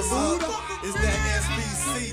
It's that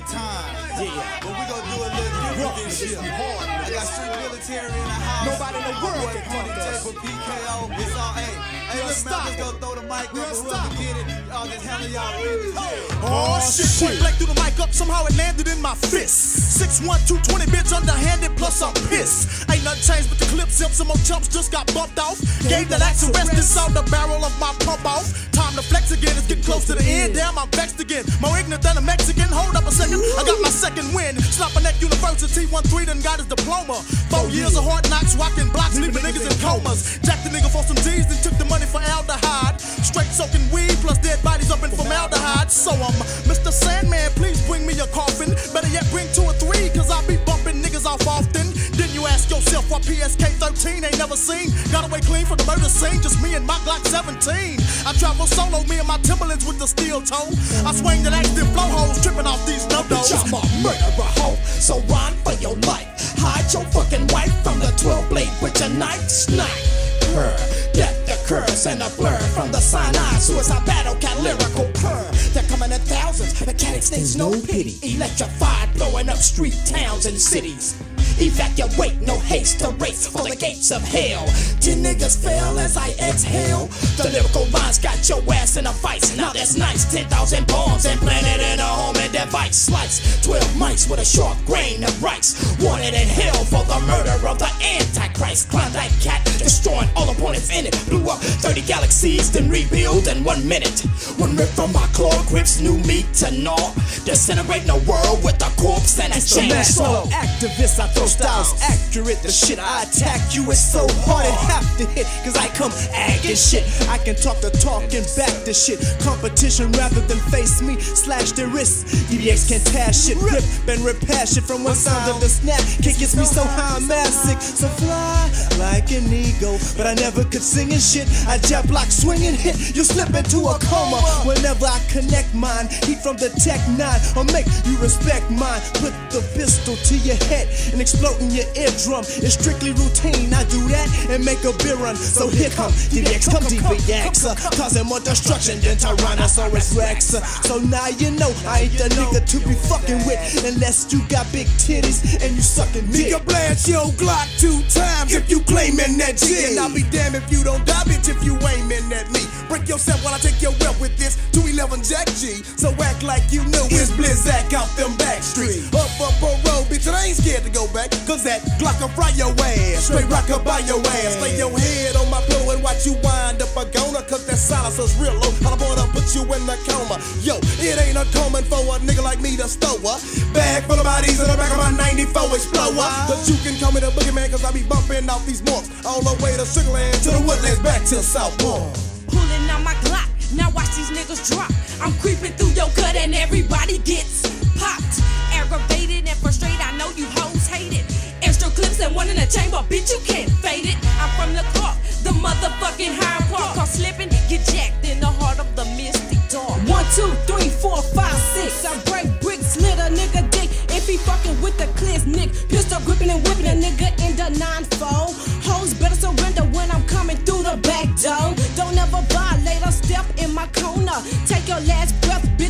time. Yeah. But we gonna do a little different this year. I got street military in the house. Nobody in the world can Tony fuck us. for PKO. It's all hey. Hey, We'll let's stop just it. go throw the mic We'll up. stop get it, y'all just handle y'all business. Oh shit, point blank through the mic up, somehow it landed in my fist. 6'1, 220, bitch, underhanded, plus I'm pissed. Ain't nothing changed but the clip, zip, some more chumps just got bumped off. Gave that axe arrest and saw the barrel of my pump off. Time to flex again, it's getting close to the end. Damn, I'm vexed again. More ignorant than a Mexican. Hold up a second, I got my second win. Slapping a neck University, 1-3, done got his diploma. Four years of hard knocks, rocking blocks, leaving niggas in comas. Jacked the nigga for some G's, then took the money for aldehyde. Straight soaking weed, plus dead bodies up in formaldehyde. So I'm Mr. Sandman, please bring me a coffin. Better yet, bring two or three, cause I be bumping niggas off often. Ask yourself why PSK 13 ain't never seen. Got away clean from the murder scene, just me and my Glock 17. I travel solo, me and my Timberlands with the steel toe. I swing the axe, then flow hoes, tripping off these Bitch, I'm a murderer hoe, so run for your life. Hide your fucking wife from the 12 blade with your knife. Snipe her. Death occurs and a blur from the Sinai. Suicide battle, cat lyrical purr. They're coming in thousands, mechanics needs no pity. Electrified, blowing up street towns and cities. Evacuate, no haste to race for the gates of hell. Ten niggas fell as I exhale. The lyrical lines got your ass in a vice. Now that's nice. 10,000 bombs implanted in a homing device. Slice 12 mics with a short grain of rice. Wanted in hell for the murder of the Antichrist. Klondike Kat destroying all opponents in it. Blew up 30 galaxies, then rebuild in one minute. One rip from my claw grips, new meat to gnaw. Disintegrating the world with a corpse and a chainsaw. activist, I throw styles accurate. The shit I attack you is so hard it have to hit. Cause I come agging shit. I can talk the talk and back the shit. Competition rather than face me, slash their wrists. DBX can tash shit, rip and repair shit from one sound of the snap. Kick gets me so high, I'm sick. So fly like an eagle. But I never could sing and shit. I jab block, swing and hit. You slip into a coma whenever I connect mine. Heat from the Tech 9 or make you respect mine. Put the pistol to your head and explode in your eardrum. It's strictly routine. I do that and make a beer run. So here come DBX, come DBX, uh, causing more destruction than Tyrannosaurus Rex. So now you know I ain't the nigga to be fucking with unless you got big titties and you sucking dick. Nigga blast your Glock two times if you claiming that G. And I'll be damned if you don't die, bitch, if you aiming at me. Break yourself while I take your wealth with this 211 Jack G. So act like you knew it's Blizzak out them back streets. Up up a road, bitch, and I ain't scared to go back. Cause that Glock will fry your ass. Straight rock up by your ass. Lay your head on my pillow and watch you wind up a goner. Cause that silencer's real low. I'm gonna put you in the coma. Yo, it ain't uncommon for a nigga like me to stow a bag full of bodies in the back of my 94 Explorer. But you can call me the boogeyman cause I be bumping off these marks. All the way to Sugarland, to the woodlands, back to Southport. Now watch these niggas drop. I'm creeping through your cut and everybody gets popped. Aggravated and frustrated, I know you hoes hate it. Extra clips and one in the chamber, bitch, you can't fade it. I'm from the car, the motherfucking high park. Cause slipping, get jacked in the heart of the mystic dark. One, two, three, four, five, six. I break bricks, slit a nigga. He fucking with the clears, nick. Pistol gripping and whipping a nigga in the nine-fold. Hoes better surrender when I'm coming through the back door. Don't ever violate or step in my corner. Take your last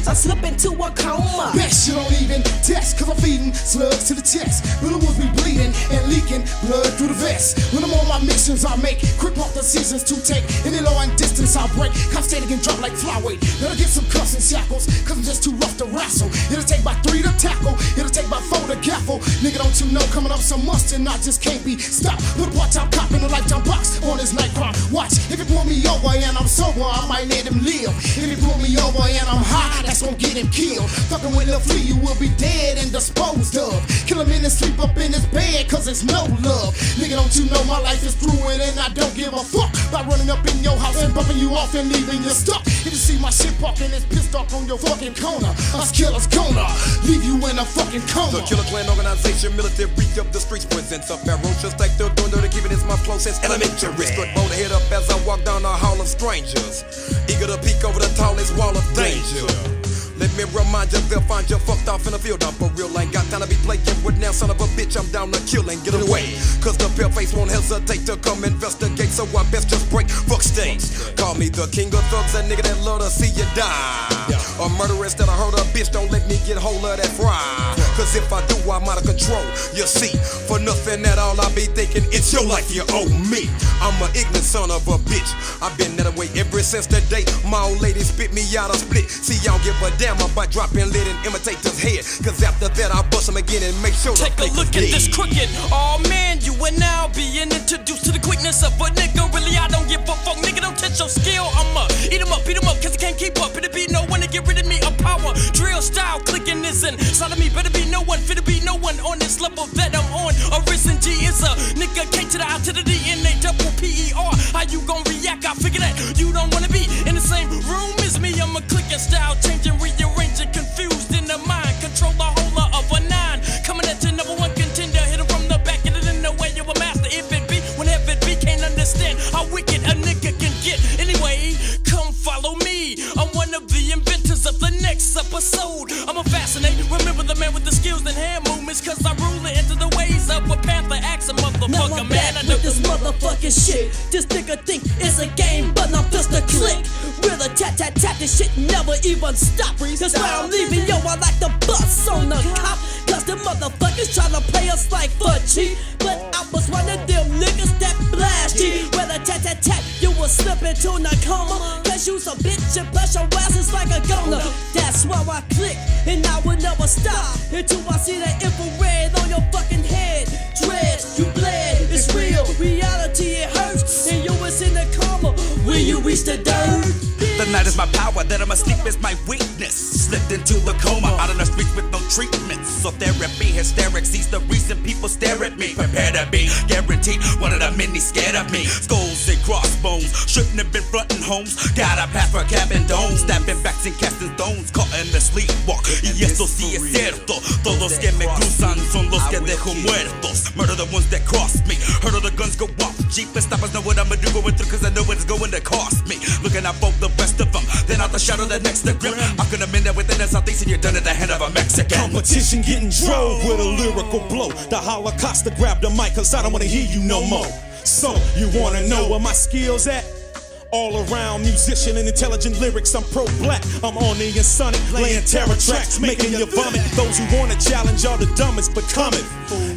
I slip into a coma. Best you don't even test, cause I'm feeding slugs to the chest. Little ones be bleeding and leaking blood through the vest. When I'm on my missions, I make quick off the seasons to take any low and distance I break. Cops steady can drop like flyweight. Better get some cuffs and shackles, cause I'm just too rough to wrestle. It'll take by three to tackle, it'll take by four to gaffle. Nigga, don't you know coming up some must and I just can't be stopped. Put a part-time cop in a lifetime box on his night crime. Watch, if you pull me over and I'm sober, I might let him live. If you pull me over and I'm high, that's gonna get him killed. Fucking with Lil Flea, you will be dead and disposed of. Kill him in his sleep up in his bed, cause it's no love. Nigga, don't you know my life is ruined and I don't give a fuck by running up in your house and bumping you off and leaving you stuck. If you see my shit popping, it's pissed off on your fucking corner. Us killers gonna leave you in a fucking coma. The Killer Clan organization, military reach up the streets, presents a ferocious like they're doing to keeping his mouth closed since elementary. Strut bold head up as I walk down the hall of strangers, eager to peek over the tallest wall of danger. Let me remind you, they'll find you fucked off in the field. I'm for real, ain't got time to be playing with now, son of a bitch. I'm down to kill and get away. Cause the pale face won't hesitate to come investigate, so I best just break. Fuck stay. Call me the king of thugs, a nigga that love to see you die. A murderess that I heard a bitch, don't let me get hold of that fry. Cause if I do, I'm out of control. You see, for nothing at all, I be thinking it's your life you owe me. I'm an ignorant son of a bitch. I've been that way ever since the day my old lady spit me out of split. See, y'all give a damn about dropping lid and imitate this head. Cause after that, I bust him again and make sure Take a look at this dead. crooked. Oh man, you are now being introduced to the quickness of a nigga. Really, I don't give a fuck, nigga. Don't touch your skill. I'ma eat him up, beat him up, cause he can't keep up. It'll be no one to get rid of me. A power drill style clicking this inside of me. Better be no one, fit to be no one on this level that I'm on. Arisen G is a nigga K to the I to the D N A double P E R. How you gon' react? I figure that you don't wanna style, changing, rearranging, confused in the mind. Control the whole of a nine. Coming at your number one contender. Hit him from the back, get it in the way of a master. If it be, whenever it be, can't understand how wicked a nigga can get. Anyway, come follow me. I'm one of the inventors of the next episode. I'm a fascinate. Remember the man with the skills and hand movements, cause I rule it into the ways of a panther. Axe a Now motherfucker, I'm man. back I know with this motherfucking shit. This nigga think it's a game, this shit never even stop. That's why I'm leaving, yo. I like the bus on the cop. Cause the motherfuckers tryna play us like for cheap. But I was one of them niggas that blast you. With a tat tat tat, you will slip into a coma. Cause you's a bitch and plus your ass is like a goner. That's why I click and I will never stop until I see that infrared on your fucking head. Dreads, you bled, it's real. Reality, it hurts. And you was in a coma when you reach the dirt. The night is my power, that I'm asleep is my weakness. Slipped into a coma, out on the streets with no treatment. So therapy, hysterics, sees the reason people stare at me. Prepare to be guaranteed, one of the many scared of me. Skulls and crossbones, shouldn't have been frontin' homes. Got a pass for cabin domes, stabbing backs and casting stones, caught in the sleepwalk. Y eso sí es cierto, todos que me cruzan son los que dejo muertos. Murder the ones that cross me, heard of the guns go off. Jeep and stoppers know what I'ma do going through, cause I know what it's going to cost me. Looking out for the the shadow that next to grip. I could have been there within southeast and you're done at the hand of a Mexican. Competition getting drove with a lyrical blow. The Holocaust to grab the mic, cause I don't wanna hear you no more. So, you wanna know where my skills at? All around musician and intelligent lyrics, I'm pro black. I'm on the insonic, laying terror tracks, making you vomit. Those who wanna challenge are the dumbest, but coming.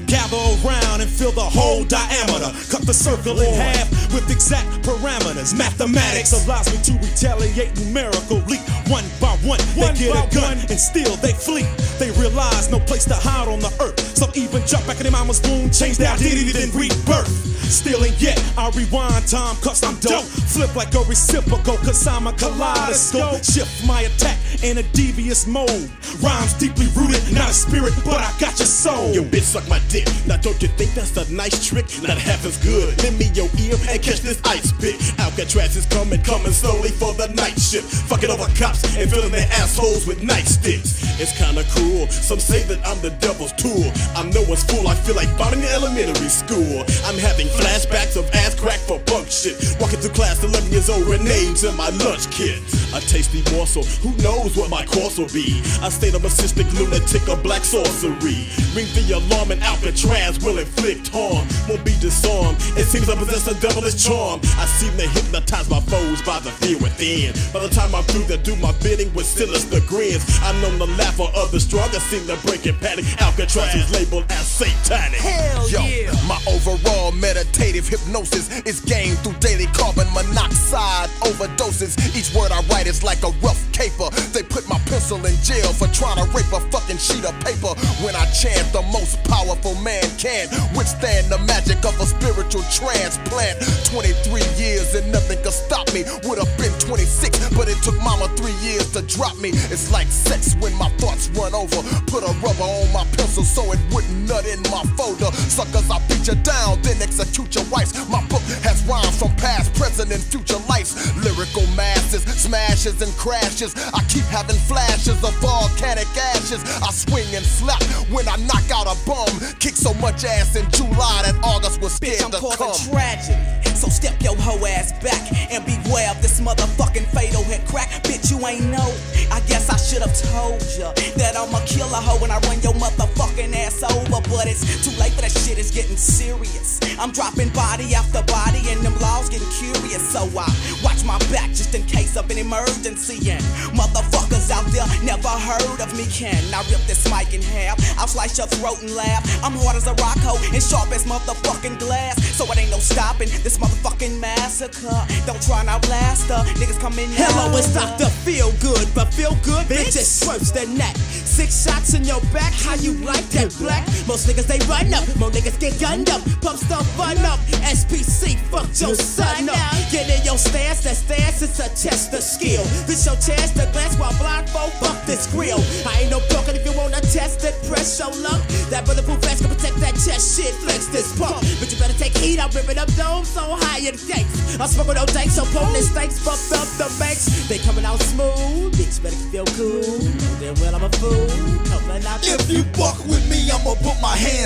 Gather around and fill the whole diameter. Cut the circle in half with exact parameters. Mathematics allows me to retaliate numerically. One by one, they get a gun and still they flee. They realize no place to hide on the earth. Some even jump back in their mama's womb, change their identity, then rebirth. Still and yet, I rewind time cause I'm dope. Flip like a reciprocal cause I'm a kaleidoscope. Shift my attack in a devious mode. Rhymes deeply rooted, not a spirit, but I got your soul. Yo, bitch, suck my dick. Now, don't you think that's a nice trick? Not half as good. Lend me your ear and catch this ice pick. Alcatraz is coming, coming slowly for the night shift. Fucking over cops and filling their assholes with nightsticks. It's kinda cruel. Some say that I'm the devil's tool. I'm no one's fool. I feel like bombing the elementary school. I'm having flashbacks of crack for bunk shit. Walking through class, 11 years old, with names in my lunch kit. A tasty morsel. Who knows what my course will be? I of a cystic lunatic of black sorcery. Ring the alarm and Alcatraz will inflict harm. Won't be disarmed. It seems I possess a devilish charm. I seem to hypnotize my foes by the fear within. By the time I'm through, they do my bidding with sinister grins. I'm known to laugh or others stronger seem to break in panic. Alcatraz is labeled as satanic. Hell Yo, my overall meditative hypnosis is gained through daily carbon monoxide overdoses. Each word I write is like a rough caper. They put my pencil in jail for trying to rape a fucking sheet of paper. When I chant, the most powerful man can withstand the magic of a spiritual transplant. 23 years and nothing could stop me. Would have been 26, but it took mama three years to drop me. It's like sex when my thoughts run over. Put a rubber on my pencil so it wouldn't nut in my folder. Suckers, I beat you down, then execute your wives. My book has rhymes from past, present, and future lives. Lyrical masses, smashes and crashes. I keep having flashes of volcanic ashes. I swing and slap when I knock out a bum. Kick so much ass in July that August was scared Bitch, I'm to come. tragedy. So step your hoe ass back and beware of this motherfucking fatal hit crack. Bitch, you ain't know. I guess I should have told ya that I'ma kill a hoe when I run your motherfucking ass over. But it's too late for that shit, it's getting serious. I'm dropping body after body and them laws getting curious. So I watch my back just in case of an emergency. And motherfuckers out there never heard of me. Can I rip this mic in half? I'll slice your throat and laugh. I'm hard as a rock hoe and sharp as motherfucking glass. So it ain't no stopping this motherfucking massacre. Don't try and outlast her. Niggas come in Hello, it's Dr. Feel Good, but feel good, bitch, it's worse than that. Six shots in your back, how you like that black? Most niggas they run up, more niggas get gunned up. Pump stuff fun up, SPC, fuck your son up. Get in your stance, that stance is a test of skill. This your chance to glance while blindfold, fuck this grill. I ain't no broken if you wanna test it, press your luck. That bulletproof vest can protect that chest shit, flex this pump. But you better take heat, I'm ripping up domes so high in gates. I'm smoking no dank, so potent stakes, fucked up the banks. They coming out smooth, bitch better feel cool.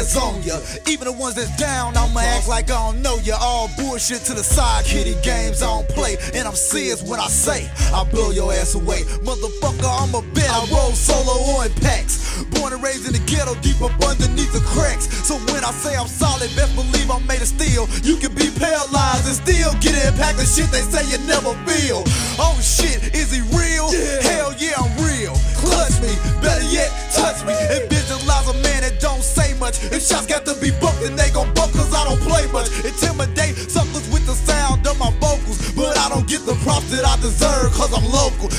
Hands on ya. Even the ones that's down, I'ma act like I don't know ya. All bullshit to the side, kitty games I don't play. And I'm serious when I say I blow your ass away. Motherfucker, I'm a bet. I roll solo on packs. Born and raised in the ghetto, deep up underneath the cracks. So when I say I'm solid, best believe I'm made of steel. You can be paralyzed and still get impact the shit they say you never feel. Oh shit, is he real? Hell yeah, I'm real. Clutch me, better yet, touch me. And visualize a man that don't say much. If shots got to be booked, then they gon' buck cause I don't play much. Intimidate suckers with the sound of my vocals. But I don't get the props that I deserve cause I'm local.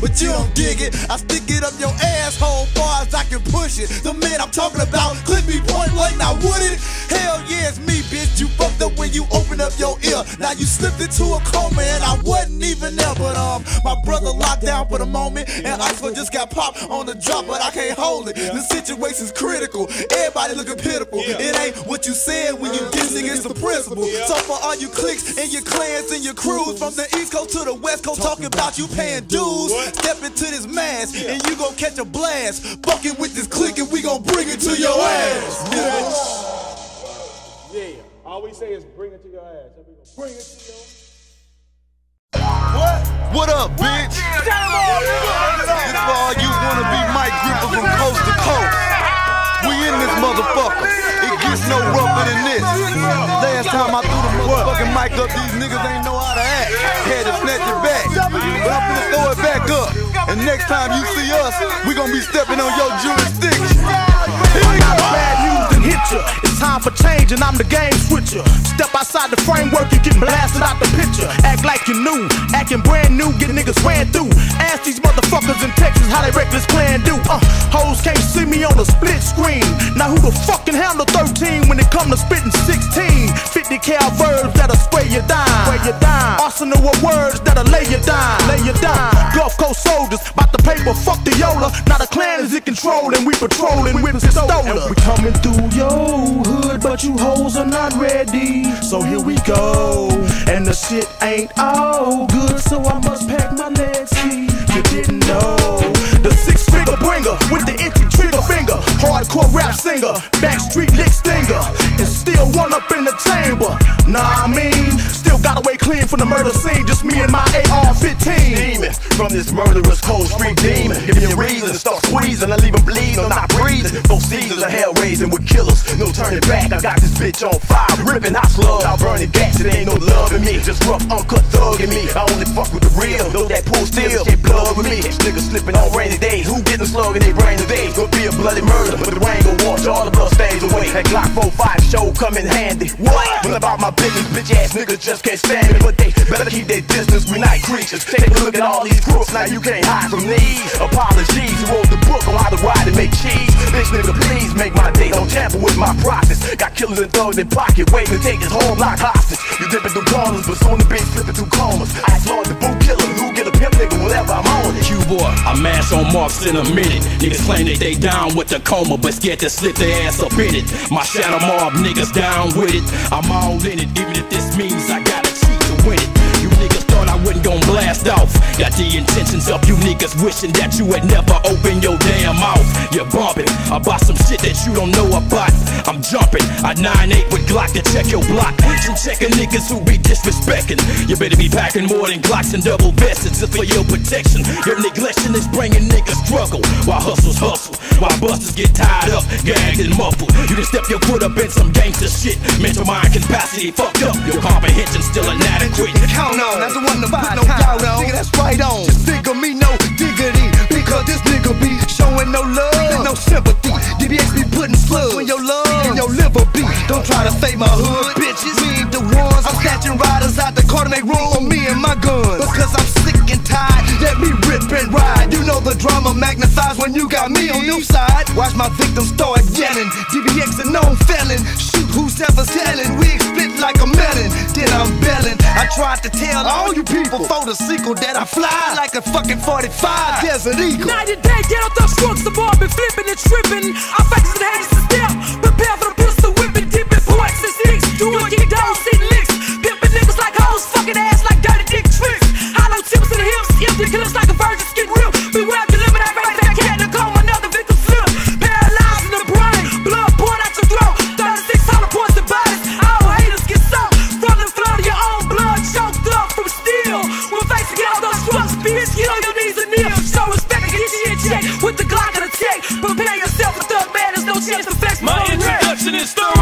But you don't dig it. I stick it up your asshole far as I can push it. The man I'm talking about clip me point blank, now would it? Hell yeah, it's me, bitch. You fucked up when you opened up your ear. Now you slipped into a coma and I wasn't even there. But um, my brother locked down for the moment, and Oxford just got popped on the drop, but I can't hold it. The situation's critical. Everybody looking pitiful. It ain't what you said when you diss against the principle. So for all you cliques and your clans and your crews from the East Coast to the West Coast, talking about you paying dues. Step into this mask and you gon' catch a blast. Fucking with this clique and we gon' bring it to your ass. bitch. Yeah. All we say is bring it to your ass. And we gonna bring it to your What up, bitch? This for all you wanna be Mike Gripper from coast to coast. We in this motherfucker. It gets no rougher than this. Last time I threw the motherfucking mic up, these niggas ain't know how to act. Had to snatch it back. But I'm finna throw it back up. And next time you see us, we gonna be stepping on your jurisdiction. Here we go. Bad news ya. It's time for change and I'm the game switcher. Step outside the framework and get blasted out the picture. Act like you new, acting brand new, get niggas ran through. Ask these motherfuckers in Texas how they reckless plan do. Uh, hoes can't see me on a split screen. Now who the fuck can handle 13 when it come to spitting 16? 50 cal verbs that'll spray you down. Spray you down. Arsenal of words that'll lay you down. Lay you down. Gulf Coast soldiers, bout the paper, fuck the Yola. Now the clan is in control and we patrolling ready. So here we go. And the shit ain't all good, so I must pack my legs. You didn't know. The six figure bringer with the itchy trigger finger. Hardcore rap singer, backstreet lick stinger. And still one up in the chamber. Nah, I mean, still got away clean from the murder scene. Just from this murderous cold street demon. Give me a reason, start squeezing, I leave him bleeding, I'm not breathing. Both seasons of hell raising with killers, no turning back. I got this bitch on fire, ripping hot slugs, out burning gas. It ain't no love in me, just rough, uncut thug in me. I only fuck with the real, though that pool still get blood with me. Niggas slipping on rainy days, who getting slug in they brain today? Could be a bloody murder, but the rain gon' wash all the blood stains away. That Glock 45 show come in handy. What? Well, about my business, bitch ass niggas just can't stand me, but better keep their distance. We night creatures. Take a look at all these crooks, now you can't hide from these. Apologies, who wrote the book on how to ride and make cheese. Bitch nigga, please make my day. Don't tamper with my process. Got killers and thugs in pocket, waiting to take his whole block hostage. You dipping through corners, but soon the bitch flipping through comas. I explore the boot killer, who get a pimp nigga, whatever I'm on it. Q-boy, I mash on marks in a minute. Niggas claim that they down with the coma, but scared to slip their ass up in it. My shadow mob niggas down with it. I'm all in it, even if this means I gotta cheat to win it. You niggas thought I wasn't gon' blast off. Got the intentions of you niggas wishing that you had never opened your damn mouth. You're bumping about some shit that you don't know about. I'm jumping. I 9-8 with Glock to check your block. And checking niggas who be disrespecting. You better be packing more than Glocks and double vests just for your protection. Your neglection is bringing niggas struggle. While hustles hustle. While busters get tied up, gagged and muffled. You just step your foot up in some gangster shit. Mental mind capacity fucked up. Your comprehension still inadequate. Count on, that's the one to put no doubt on. Nigga, that's right on. Just figure me no diggity. Because this nigga be showing no love and no sympathy. DBX be putting slugs when your love and your liver be. Don't try to fake my hood, bitches. We ain't the ones. I'm snatching riders out the car to make room for me and my guns. Because I'm sick and tired. Let me rip and ride. Know the drama magnifies when you got me on your side. Watch my victims start yelling. DBX a known felon. Shoot who's ever selling. We split like a melon. Then I'm belling. I tried to tell all you people for the sequel that I fly like a fucking 45 Desert Eagle. Night and day, get out those strokes, the ball been flipping and tripping. I factors the haters to step. Prepare for the pistol whipping, dipping points and sticks. Doing kick down, sitting licks. Pimping niggas like hoes, fucking ass like dirty dick tricks. Hollow tips the hips, empty killers like Yourself for thug man, there's no chance to flex My introduction is thoroughbred,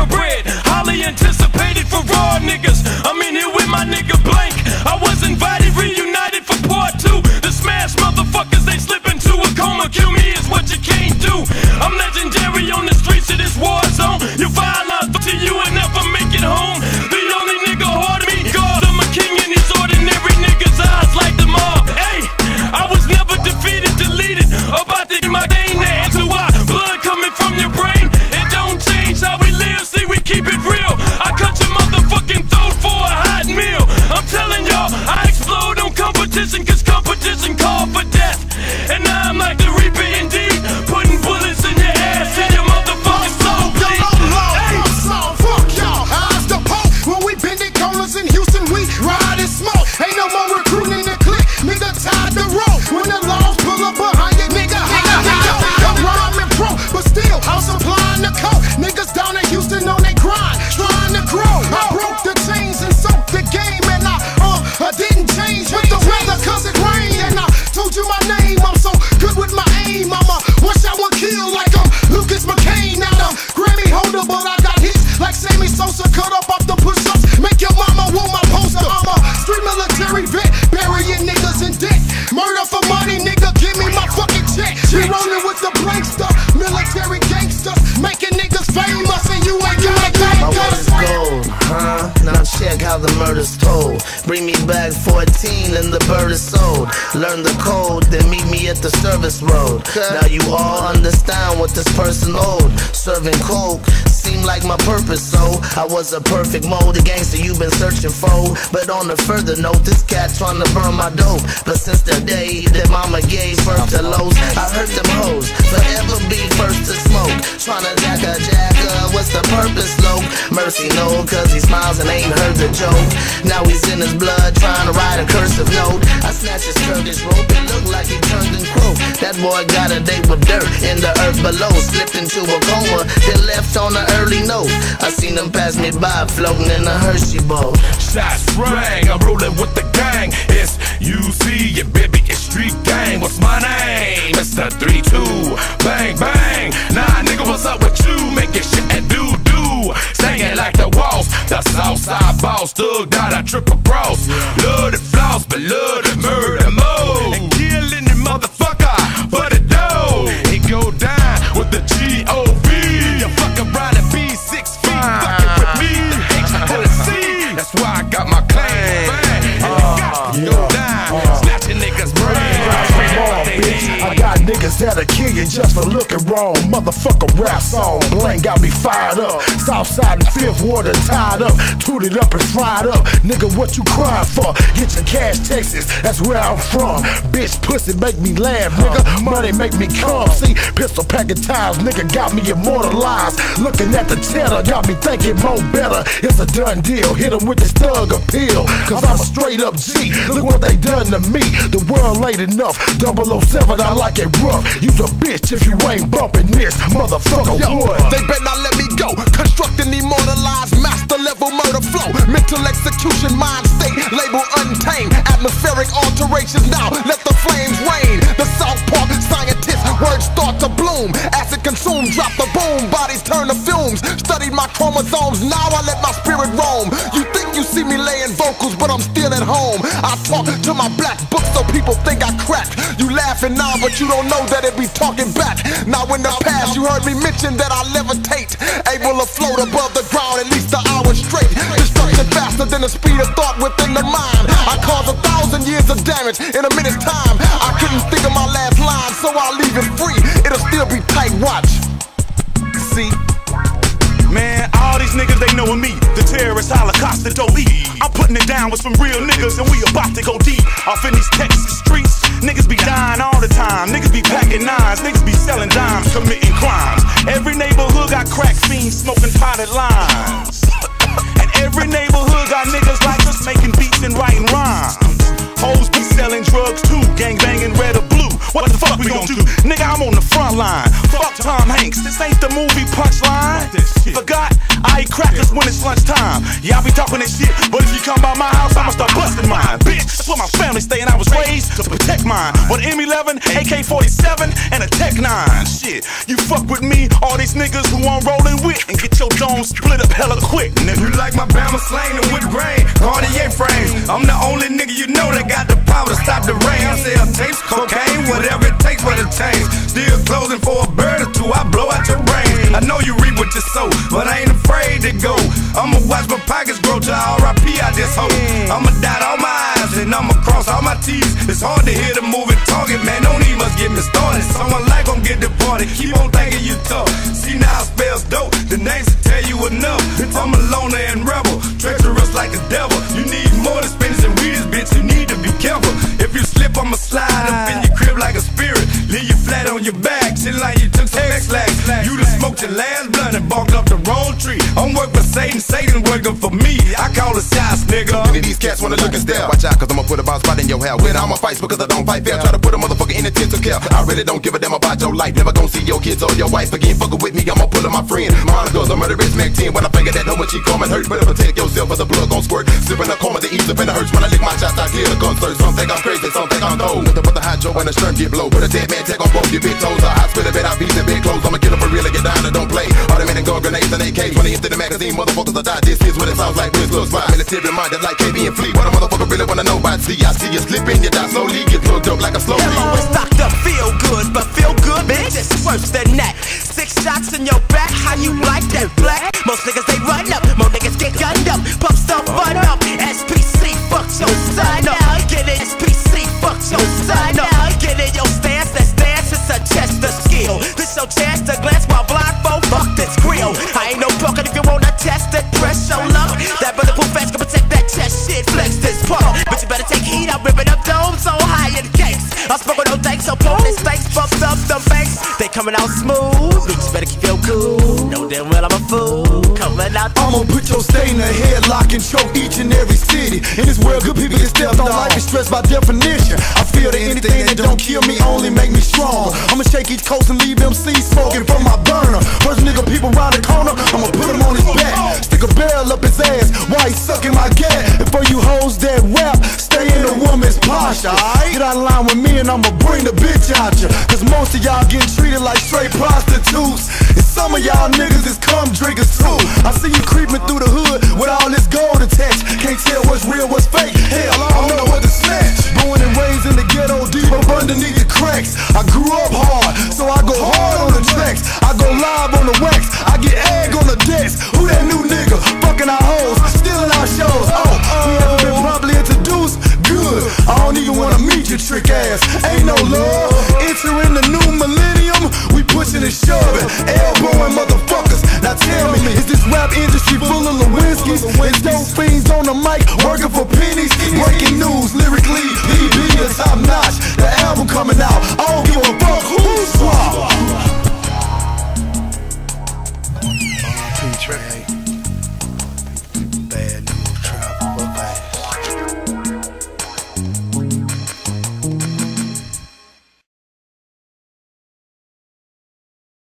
Bring me back 14 and the bird is sold. Learn the code, then meet me at the service road. Now you all understand what this person owed. Serving coke seemed like my purpose, so I was a perfect mold. The gangster you've been searching for. But on a further note, this cat trying to burn my dope. But since the day that mama gave birth to lows, I heard them hoes forever be first to smoke. Trying to jack a jacker, what's the purpose, low? Mercy, no, cause he smiles and ain't heard the joke. Now he's in his blood, trying to write a cursive note. I snatched his Turkish rope, it looked like he turned and croaked. That boy got a date with dirt in the earth below. Slipped into a coma, then left on an early note. I seen them pass me by, floating in a Hershey bowl. Shots rang, I'm rolling with the gang. It's UC, yeah, baby, it's street gang. What's my name? Mr. 3-2, bang, bang. Nah, nigga, what's up with you? Making shit and do do. Singing like the walls, the Southside boss. Thug down a triple cross. Love the floss, but love And it got to go down. Snatching niggas' brains. I got niggas niggas that'll kill you just for looking wrong. Motherfucker rap song, blank got me fired up. Southside and Fifth Water tied up, tooted up and fried up. Nigga, what you crying for? Get your cash, Texas, that's where I'm from. Bitch, pussy make me laugh, nigga. Money make me come. See, pistol packing times, nigga got me immortalized. Looking at the cheddar, got me thinking more better. It's a done deal. hit 'em with this thug appeal. Cause I'm a straight up G. Look what they done to me. The world late enough. 007, I like it rough. You's a bitch if you ain't bumping this. Motherfucker, Yo, wood. they better not let me go. Constructing immortalized master level murder flow. Mental execution, mind state, label untamed. Atmospheric alterations now. Let the flames rain. The South Park scientists, words start to bloom. Acid consume, drop the boom. Bodies turn to fumes. Studied my chromosomes, now I let my spirit roam. You think you see me laying vocals, but I'm still at home. I talk to my black book so people think I crack. You laughing now, but you don't know that it be talking back. Now in the past, you heard me mention that I levitate, able to float above the ground at least an hour straight. Destruction faster than the speed of thought within the mind. I cause a thousand years of damage in a minute's time. I couldn't think of my last line, so I'll leave it free. It'll still be tight. Watch. See. Man, all these niggas, they knowin' me. The terrorist holocaust, the dope I'm putting it down with some real niggas, and we about to go deep. Off in these Texas streets, niggas be dying all the time. Niggas be packing nines, niggas be selling dimes, committing crimes. Every neighborhood got crack fiends smoking potted lines. And every neighborhood got niggas like us making beats and writing rhymes. Hoes be selling drugs too, gang banging red or blue. What the fuck we gon' do? Nigga, I'm on the front line. Fuck Tom Hanks, this ain't the movie punchline. Forgot, I eat crackers when it's lunchtime. Y'all be talking that shit, but if you come by my house, I'ma start busting mine. Bitch, that's where my family stay, and I was raised to protect mine. With M11, AK 47, and a Tech 9. Shit, you fuck with me, all these niggas who I'm rolling with, and get your dome split up hella quick. Nigga. You like my Bama slang and with grain, Cartier frames. I'm the only nigga you know that got the power to stop the rain. I sell tapes, cocaine, whatever it takes for the change. Still closing for a bird or two, I blow out your brain. I know you reap what you sow, but I ain't afraid to go. I'ma watch my pockets grow till I RIP out this hoe. I'ma dot all my I's and I'ma cross all my T's. It's hard to hear the moving target, man. Don't even get me started. Someone like gon' get departed. Keep on thinking you tough. See now it spells dope. The names tell you enough. I'm a loner and rebel, treacherous like the devil. Smoked your last blunt and barked up the wrong tree. I'm working for Satan, Satan working for me. I call the shots, nigga. Of these cats wanna look and stare. Watch out, cause I'ma put a bomb spot in your hair. When I'ma fight because I don't fight fair. Try to put a motherfucker in intensive care. I really don't give a damn about your life. Never gonna see your kids or your wife again. Fucking with me, I'ma pull up my friend. Monica's a murderous Mac 10. When I figure that hoe when she come and hurt. Better protect yourself as the blood gon' squirt. Sipping a coma, the ease up it hurts. When I lick my shots, I clear the concert. Some think I'm crazy, some think I'm cold. With the, with the hydro and the stern get blow. Put a dead man tag on both your big toes. A hot spit, a bed, I beat the big clothes. I'ma kill him for real and get down and don't play. Automatic gun grenades and AKs. When they empty the magazine, motherfuckers will die. This is what it sounds like. This looks fine. Military minded like KB and Fleet. What a motherfucker really wanna know about see. I see you slipping, you die slowly. Get plugged up like a slow Hello, it's stocked up, feel good, but feel good, bitch. It's worse than that. Six shots in your back, how you like that black? Most niggas blow this fucked up the banks. They coming out smooth, bitch better keep your cool. Know damn well I'm a fool. Coming out I'ma put your state in a headlock and choke each and every city. In this world, good people get stepped on. Life is stressed by definition. I feel that anything that don't kill me only make me strong. I'ma shake each coast and leave MC smoking from my burner. First nigga people round the corner, I'ma put him on his back. Stick a barrel up his ass while he sucking my gat. And for you hoes that rap, stay stay in a woman's posture. Get out of line with me and I'ma bring the bitch out ya. Cause most of y'all getting treated like straight prostitutes. And some of y'all niggas is cum drinkers too. I see you creeping through the hood with all this gold attached. Can't tell what's real, what's fake. Hell, I don't know what to snatch. Born and raised in the ghetto, deep up underneath the cracks. I grew up hard, so I go hard on the tracks. I go live on the wax.